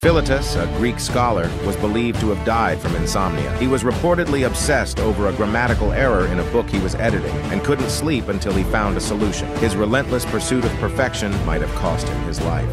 Philetus, a Greek scholar, was believed to have died from insomnia. He was reportedly obsessed over a grammatical error in a book he was editing and couldn't sleep until he found a solution. His relentless pursuit of perfection might have cost him his life.